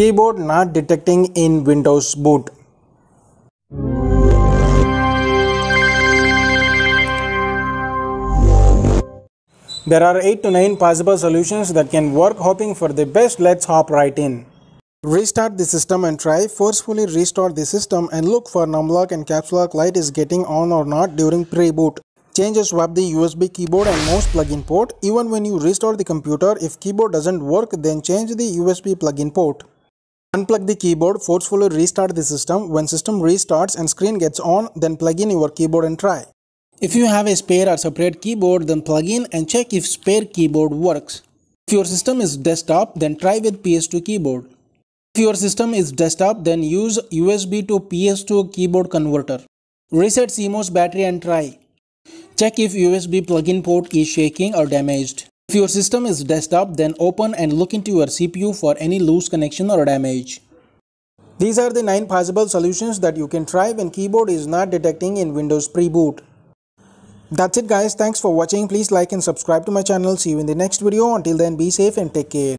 Keyboard not detecting in Windows boot. There are 8 to 9 possible solutions that can work hoping for the best let's hop right in. Restart the system and try forcefully restart the system and look for numlock and caps lock light is getting on or not during pre-boot. Change or swap the USB keyboard and mouse plug-in port. Even when you restart the computer, if keyboard doesn't work then change the USB plug-in port. Unplug the keyboard, forcefully restart the system. When system restarts and screen gets on, then plug in your keyboard and try. If you have a spare or separate keyboard, then plug in and check if spare keyboard works. If your system is desktop, then try with PS2 keyboard. If your system is desktop, then use USB to PS2 keyboard converter. Reset CMOS battery and try. Check if USB plug-in port is shaking or damaged. If your system is desktop, then open and look into your CPU for any loose connection or damage. These are the 9 possible solutions that you can try when keyboard is not detecting in Windows pre-boot. That's it guys. Thanks for watching. Please like and subscribe to my channel. See you in the next video. Until then be safe and take care.